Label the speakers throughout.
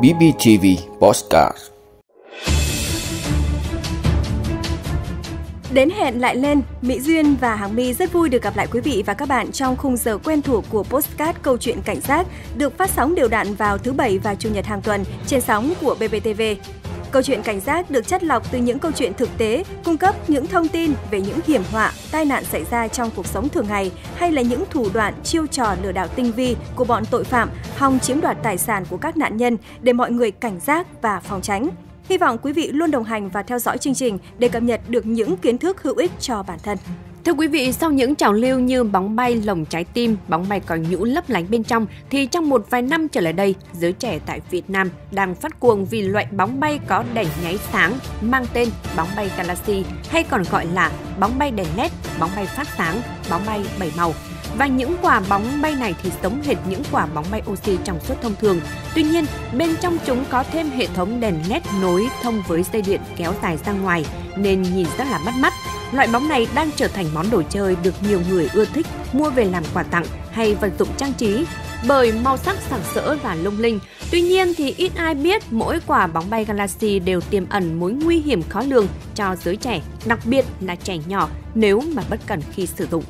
Speaker 1: BBTV Postcard Đến hẹn lại lên, Mỹ Duyên và Hàng My rất vui được gặp lại quý vị và các bạn trong khung giờ quen thuộc của Postcard Câu chuyện Cảnh giác được phát sóng đều đặn vào thứ Bảy và Chủ nhật hàng tuần trên sóng của BBTV. Câu chuyện cảnh giác được chất lọc từ những câu chuyện thực tế, cung cấp những thông tin về những hiểm họa, tai nạn xảy ra trong cuộc sống thường ngày hay là những thủ đoạn chiêu trò lừa đảo tinh vi của bọn tội phạm hòng chiếm đoạt tài sản của các nạn nhân để mọi người cảnh giác và phòng tránh. Hy vọng quý vị luôn đồng hành và theo dõi chương trình để cập nhật được những kiến thức hữu ích cho bản thân.
Speaker 2: Thưa quý vị, sau những trào lưu như bóng bay lồng trái tim, bóng bay còi nhũ lấp lánh bên trong, thì trong một vài năm trở lại đây, giới trẻ tại Việt Nam đang phát cuồng vì loại bóng bay có đèn nháy sáng mang tên bóng bay Galaxy hay còn gọi là bóng bay đèn LED, bóng bay phát sáng, bóng bay bảy màu. Và những quả bóng bay này thì giống hệt những quả bóng bay oxy trong suốt thông thường. Tuy nhiên, bên trong chúng có thêm hệ thống đèn LED nối thông với dây điện kéo dài ra ngoài nên nhìn rất là bắt mắt. Loại bóng này đang trở thành món đồ chơi được nhiều người ưa thích mua về làm quà tặng hay vật dụng trang trí bởi màu sắc sặc sỡ và lung linh. Tuy nhiên thì ít ai biết mỗi quả bóng bay Galaxy đều tiềm ẩn mối nguy hiểm khó lường cho giới trẻ, đặc biệt là trẻ nhỏ nếu mà bất cẩn khi sử dụng.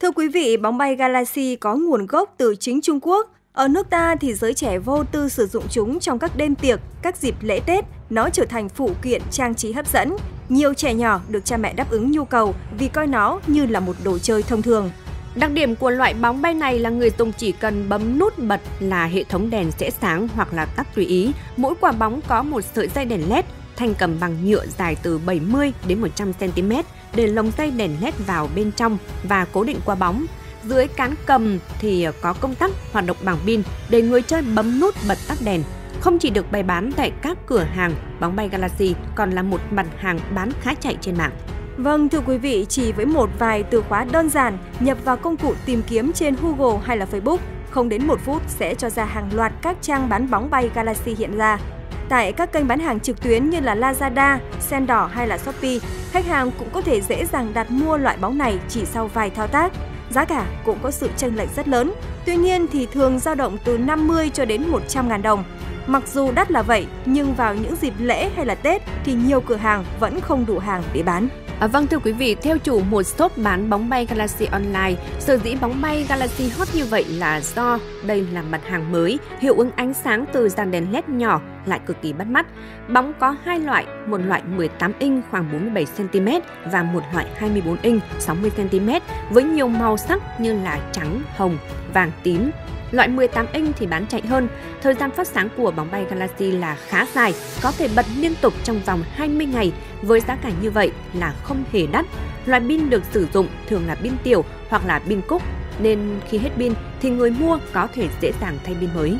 Speaker 1: Thưa quý vị, bóng bay Galaxy có nguồn gốc từ chính Trung Quốc. Ở nước ta thì giới trẻ vô tư sử dụng chúng trong các đêm tiệc, các dịp lễ Tết, nó trở thành phụ kiện trang trí hấp dẫn. Nhiều trẻ nhỏ được cha mẹ đáp ứng nhu cầu vì coi nó như là một đồ chơi thông thường.
Speaker 2: Đặc điểm của loại bóng bay này là người dùng chỉ cần bấm nút bật là hệ thống đèn sẽ sáng hoặc là tắt tùy ý. Mỗi quả bóng có một sợi dây đèn LED thanh cầm bằng nhựa dài từ 70 đến 100 cm để lồng dây đèn LED vào bên trong và cố định qua bóng. Dưới cán cầm thì có công tắc hoạt động bằng pin để người chơi bấm nút bật tắt đèn. Không chỉ được bày bán tại các cửa hàng, bóng bay Galaxy còn là một mặt hàng bán khá chạy trên mạng.
Speaker 1: Vâng, thưa quý vị, chỉ với một vài từ khóa đơn giản nhập vào công cụ tìm kiếm trên Google hay là Facebook, không đến một phút sẽ cho ra hàng loạt các trang bán bóng bay Galaxy hiện ra. Tại các kênh bán hàng trực tuyến như là Lazada, Sendor hay là Shopee, khách hàng cũng có thể dễ dàng đặt mua loại bóng này chỉ sau vài thao tác. Giá cả cũng có sự chênh lệch rất lớn, tuy nhiên thì thường dao động từ 50 cho đến 100 ngàn đồng. Mặc dù đắt là vậy, nhưng vào những dịp lễ hay là Tết thì nhiều cửa hàng vẫn không đủ hàng để bán.
Speaker 2: À, vâng thưa quý vị, theo chủ một shop bán bóng bay Galaxy Online, sở dĩ bóng bay Galaxy hot như vậy là do đây là mặt hàng mới, hiệu ứng ánh sáng từ dàn đèn LED nhỏ lại cực kỳ bắt mắt. Bóng có hai loại, một loại 18 inch khoảng 47 cm và một loại 24 inch 60 cm với nhiều màu sắc như là trắng, hồng, vàng tím, Loại 18 inch thì bán chạy hơn. Thời gian phát sáng của bóng bay Galaxy là khá dài, có thể bật liên tục trong vòng 20 ngày. Với giá cả như vậy là không hề đắt. Loại pin được sử dụng thường là pin tiểu hoặc là pin cúc, nên khi hết pin thì người mua có thể dễ dàng thay pin mới.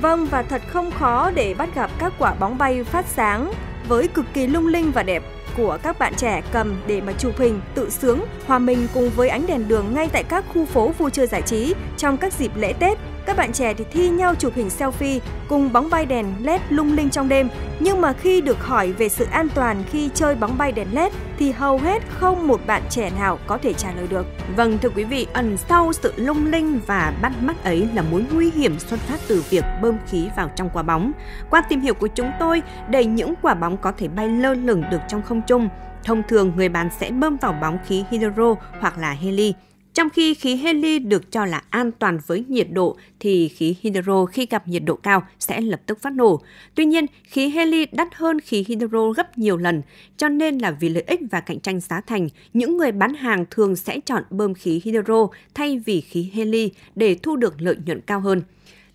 Speaker 1: Vâng và thật không khó để bắt gặp các quả bóng bay phát sáng với cực kỳ lung linh và đẹp của các bạn trẻ cầm để mà chụp hình, tự sướng, hòa mình cùng với ánh đèn đường ngay tại các khu phố vui chơi giải trí trong các dịp lễ Tết các bạn trẻ thì thi nhau chụp hình selfie cùng bóng bay đèn LED lung linh trong đêm. Nhưng mà khi được hỏi về sự an toàn khi chơi bóng bay đèn LED thì hầu hết không một bạn trẻ nào có thể trả lời được.
Speaker 2: Vâng thưa quý vị, ẩn sau sự lung linh và bắt mắt ấy là mối nguy hiểm xuất phát từ việc bơm khí vào trong quả bóng. Qua tìm hiểu của chúng tôi, để những quả bóng có thể bay lơ lửng được trong không trung, thông thường người bán sẽ bơm vào bóng khí hydro hoặc là heli. Trong khi khí heli được cho là an toàn với nhiệt độ thì khí hydro khi gặp nhiệt độ cao sẽ lập tức phát nổ. Tuy nhiên, khí heli đắt hơn khí hydro gấp nhiều lần, cho nên là vì lợi ích và cạnh tranh giá thành, những người bán hàng thường sẽ chọn bơm khí hydro thay vì khí heli để thu được lợi nhuận cao hơn.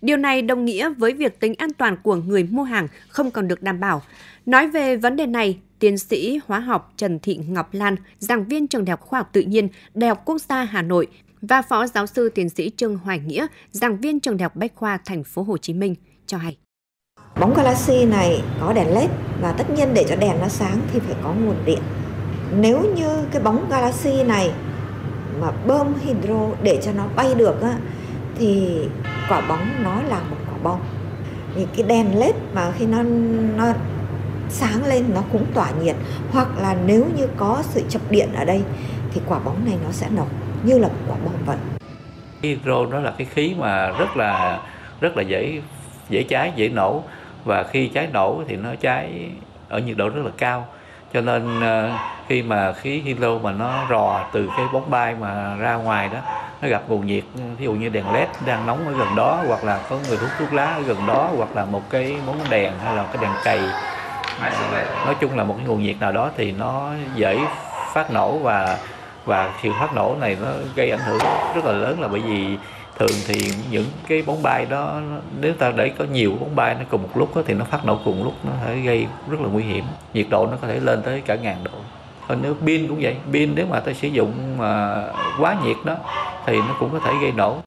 Speaker 2: Điều này đồng nghĩa với việc tính an toàn của người mua hàng không còn được đảm bảo. Nói về vấn đề này, tiến sĩ hóa học Trần Thị Ngọc Lan, giảng viên trường Đại học Khoa học Tự nhiên, Đại học Quốc gia Hà Nội và phó giáo sư tiến sĩ Trương Hoài Nghĩa, giảng viên trường Đại học Bách khoa Thành phố Hồ Chí Minh cho hay.
Speaker 3: Bóng galaxy này có đèn led và tất nhiên để cho đèn nó sáng thì phải có nguồn điện. Nếu như cái bóng galaxy này mà bơm hydro để cho nó bay được á, thì quả bóng nó là một quả bóng. Thì cái đèn led mà khi nó nó sáng lên nó cũng tỏa nhiệt. Hoặc là nếu như có sự chập điện ở đây thì quả bóng này nó sẽ nổ, như là quả bom vậy.
Speaker 4: Hydro nó là cái khí mà rất là rất là dễ dễ cháy, dễ nổ. Và khi cháy nổ thì nó cháy ở nhiệt độ rất là cao. Cho nên ờ, khi mà khí hydro mà nó rò từ cái bóng bay mà ra ngoài đó nó gặp nguồn nhiệt ví dụ như đèn led đang nóng ở gần đó hoặc là có người hút thuốc lá ở gần đó hoặc là một cái bóng đèn hay là cái đèn cầy nói chung là một cái nguồn nhiệt nào đó thì nó dễ phát nổ và và sự phát nổ này nó gây ảnh hưởng rất là lớn là bởi vì thường thì những cái bóng bay đó nếu ta để có nhiều bóng bay nó cùng một lúc đó, thì nó phát nổ cùng lúc nó thể gây rất là nguy hiểm. Nhiệt độ nó có thể lên tới cả ngàn độ. Còn nếu pin cũng vậy pin nếu mà ta sử dụng mà quá nhiệt đó thì nó cũng có thể gây nổ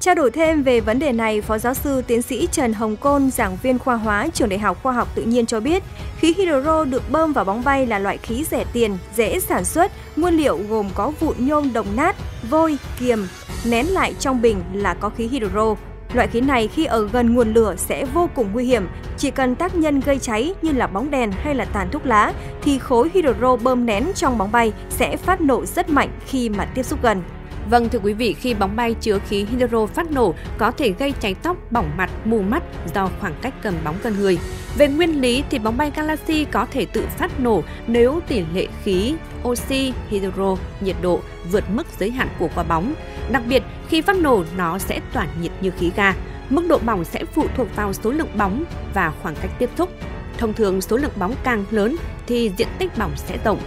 Speaker 1: Trao đổi thêm về vấn đề này, Phó giáo sư tiến sĩ Trần Hồng Côn, giảng viên khoa hóa trường Đại học Khoa học Tự nhiên cho biết, khí hydro được bơm vào bóng bay là loại khí rẻ tiền, dễ sản xuất, nguyên liệu gồm có vụn nhôm đồng nát, vôi, kiềm, nén lại trong bình là có khí hydro. Loại khí này khi ở gần nguồn lửa sẽ vô cùng nguy hiểm, chỉ cần tác nhân gây cháy như là bóng đèn hay là tàn thuốc lá thì khối hydro bơm nén trong bóng bay sẽ phát nổ rất mạnh khi mà tiếp xúc gần.
Speaker 2: Vâng thưa quý vị, khi bóng bay chứa khí hydro phát nổ có thể gây cháy tóc, bỏng mặt, mù mắt do khoảng cách cầm bóng gần người. Về nguyên lý thì bóng bay Galaxy có thể tự phát nổ nếu tỷ lệ khí, oxy, hydro, nhiệt độ vượt mức giới hạn của quả bóng. Đặc biệt, khi phát nổ nó sẽ tỏa nhiệt như khí ga. Mức độ bỏng sẽ phụ thuộc vào số lượng bóng và khoảng cách tiếp xúc. Thông thường số lượng bóng càng lớn thì diện tích bỏng sẽ rộng.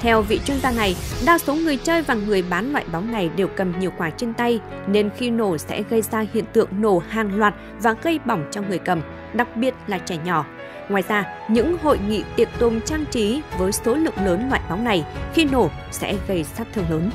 Speaker 2: Theo vị chuyên gia này, đa số người chơi và người bán loại bóng này đều cầm nhiều quả trên tay, nên khi nổ sẽ gây ra hiện tượng nổ hàng loạt và gây bỏng cho người cầm, đặc biệt là trẻ nhỏ. Ngoài ra, những hội nghị tiệc tùng trang trí với số lượng lớn loại bóng này khi nổ sẽ gây sát thương lớn.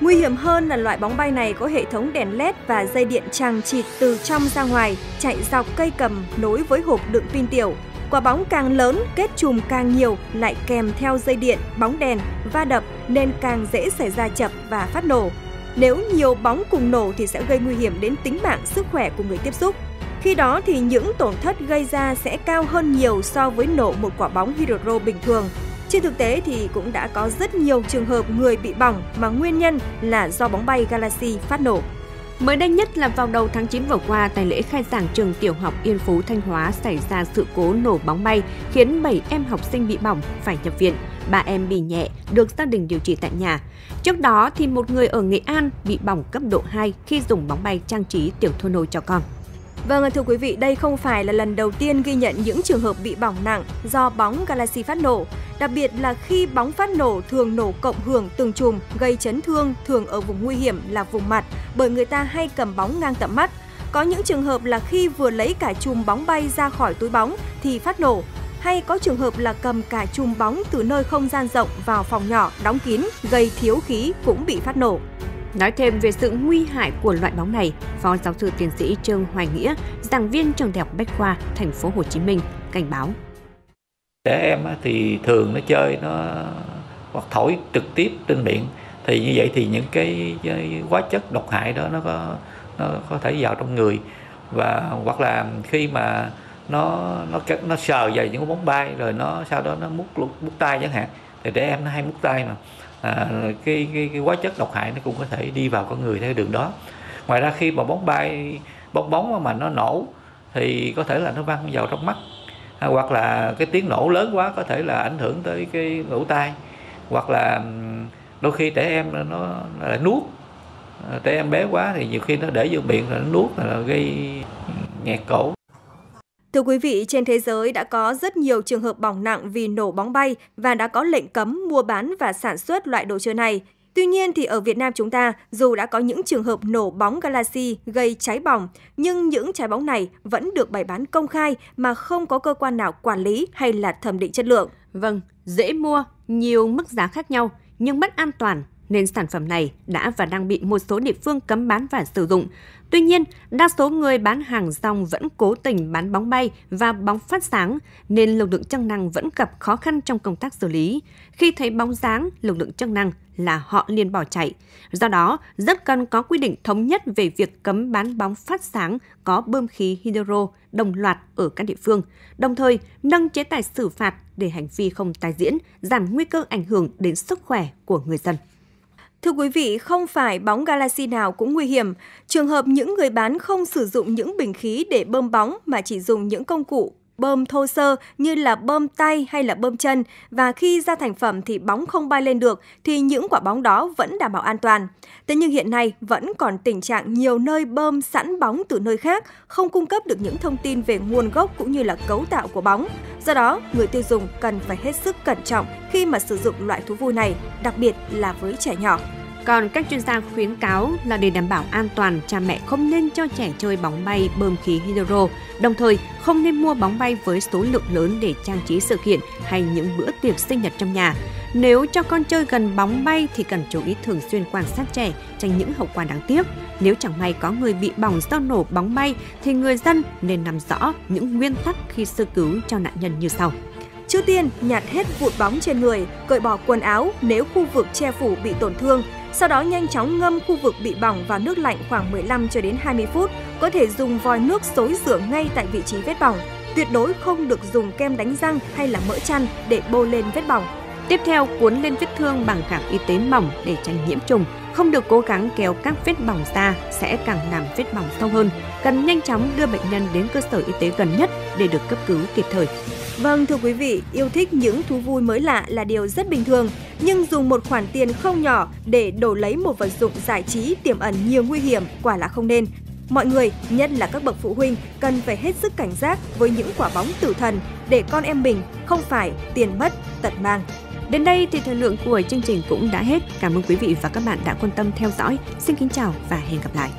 Speaker 1: Nguy hiểm hơn là loại bóng bay này có hệ thống đèn led và dây điện chằng chịt từ trong ra ngoài, chạy dọc cây cầm nối với hộp đựng pin tiểu. Quả bóng càng lớn, kết chùm càng nhiều, lại kèm theo dây điện, bóng đèn, va đập nên càng dễ xảy ra chập và phát nổ. Nếu nhiều bóng cùng nổ thì sẽ gây nguy hiểm đến tính mạng, sức khỏe của người tiếp xúc. Khi đó thì những tổn thất gây ra sẽ cao hơn nhiều so với nổ một quả bóng hydro bình thường. Trên thực tế thì cũng đã có rất nhiều trường hợp người bị bỏng mà nguyên nhân là do bóng bay Galaxy phát nổ.
Speaker 2: Mới đây nhất là vào đầu tháng 9 vừa qua, tại lễ khai giảng trường tiểu học Yên Phú Thanh Hóa xảy ra sự cố nổ bóng bay khiến 7 em học sinh bị bỏng phải nhập viện. Ba em bị nhẹ, được gia đình điều trị tại nhà. Trước đó thì một người ở Nghệ An bị bỏng cấp độ 2 khi dùng bóng bay trang trí tiểu thô nồi cho con.
Speaker 1: Vâng, thưa quý vị, đây không phải là lần đầu tiên ghi nhận những trường hợp bị bỏng nặng do bóng Galaxy phát nổ. Đặc biệt là khi bóng phát nổ thường nổ cộng hưởng từng chùm gây chấn thương thường ở vùng nguy hiểm là vùng mặt bởi người ta hay cầm bóng ngang tầm mắt. Có những trường hợp là khi vừa lấy cả chùm bóng bay ra khỏi túi bóng thì phát nổ hay có trường hợp là cầm cả chùm bóng từ nơi không gian rộng vào phòng nhỏ đóng kín gây thiếu khí cũng bị phát nổ.
Speaker 2: Nói thêm về sự nguy hại của loại bóng này, Phó giáo sư tiến sĩ Trương Hoài Nghĩa, giảng viên trường Đại học Bách khoa Thành phố Hồ Chí Minh cảnh báo.
Speaker 4: Trẻ em thì thường nó chơi nó hoặc thổi trực tiếp trên miệng. Thì như vậy thì những cái, cái hóa chất độc hại đó nó có nó có thể vào trong người. Và hoặc là khi mà nó nó nó sờ vào những cái bóng bay rồi nó sau đó nó mút mút tay chẳng hạn thì trẻ em nó hay mút tay mà à, cái, cái cái hóa chất độc hại nó cũng có thể đi vào con người theo đường đó. Ngoài ra khi mà bóng bay bóng bóng mà nó nổ thì có thể là nó văng vào trong mắt. À, hoặc là cái tiếng nổ lớn quá có thể là ảnh hưởng tới cái lỗ tai. Hoặc là đôi khi trẻ em nó, nó lại nuốt. À, trẻ em bé quá thì nhiều khi nó để vô miệng rồi nó nuốt là gây nghẹt cổ.
Speaker 1: Thưa quý vị, trên thế giới đã có rất nhiều trường hợp bỏng nặng vì nổ bóng bay và đã có lệnh cấm mua bán và sản xuất loại đồ chơi này. Tuy nhiên thì ở Việt Nam chúng ta, dù đã có những trường hợp nổ bóng Galaxy gây cháy bỏng, nhưng những trái bóng này vẫn được bày bán công khai mà không có cơ quan nào quản lý hay là thẩm định chất lượng.
Speaker 2: Vâng, dễ mua, nhiều mức giá khác nhau, nhưng mất an toàn nên sản phẩm này đã và đang bị một số địa phương cấm bán và sử dụng. Tuy nhiên, đa số người bán hàng rong vẫn cố tình bán bóng bay và bóng phát sáng, nên lực lượng chức năng vẫn gặp khó khăn trong công tác xử lý. Khi thấy bóng dáng, lực lượng chức năng là họ liền bỏ chạy. Do đó, rất cần có quy định thống nhất về việc cấm bán bóng phát sáng có bơm khí hydro đồng loạt ở các địa phương, đồng thời nâng chế tài xử phạt để hành vi không tái diễn, giảm nguy cơ ảnh hưởng đến sức khỏe của người dân.
Speaker 1: Thưa quý vị, không phải bóng galaxy nào cũng nguy hiểm. Trường hợp những người bán không sử dụng những bình khí để bơm bóng mà chỉ dùng những công cụ bơm thô sơ như là bơm tay hay là bơm chân và khi ra thành phẩm thì bóng không bay lên được thì những quả bóng đó vẫn đảm bảo an toàn. Thế nhưng hiện nay vẫn còn tình trạng nhiều nơi bơm sẵn bóng từ nơi khác không cung cấp được những thông tin về nguồn gốc cũng như là cấu tạo của bóng. Do đó, người tiêu dùng cần phải hết sức cẩn trọng khi mà sử dụng loại thú vui này, đặc biệt là với trẻ nhỏ.
Speaker 2: Còn các chuyên gia khuyến cáo là để đảm bảo an toàn, cha mẹ không nên cho trẻ chơi bóng bay bơm khí hydro, đồng thời không nên mua bóng bay với số lượng lớn để trang trí sự kiện hay những bữa tiệc sinh nhật trong nhà. Nếu cho con chơi gần bóng bay thì cần chú ý thường xuyên quan sát trẻ, tránh những hậu quả đáng tiếc. Nếu chẳng may có người bị bỏng do nổ bóng bay thì người dân nên nắm rõ những nguyên tắc khi sơ cứu cho nạn nhân như sau.
Speaker 1: Trước tiên, nhặt hết vụn bóng trên người, cởi bỏ quần áo nếu khu vực che phủ bị tổn thương, sau đó nhanh chóng ngâm khu vực bị bỏng vào nước lạnh khoảng 15 cho đến 20 phút, có thể dùng vòi nước xối rửa ngay tại vị trí vết bỏng. Tuyệt đối không được dùng kem đánh răng hay là mỡ chăn để bôi lên vết bỏng.
Speaker 2: Tiếp theo, cuốn lên vết thương bằng cảm y tế mỏng để tránh nhiễm trùng. Không được cố gắng kéo các vết bỏng ra sẽ càng làm vết bỏng sâu hơn. Cần nhanh chóng đưa bệnh nhân đến cơ sở y tế gần nhất để được cấp cứu kịp thời.
Speaker 1: Vâng thưa quý vị, yêu thích những thú vui mới lạ là điều rất bình thường, nhưng dùng một khoản tiền không nhỏ để đổi lấy một vật dụng giải trí tiềm ẩn nhiều nguy hiểm quả là không nên. Mọi người, nhất là các bậc phụ huynh, cần phải hết sức cảnh giác với những quả bóng tử thần để con em mình không phải tiền mất tật mang.
Speaker 2: Đến đây thì thời lượng của chương trình cũng đã hết. Cảm ơn quý vị và các bạn đã quan tâm theo dõi. Xin kính chào và hẹn gặp lại.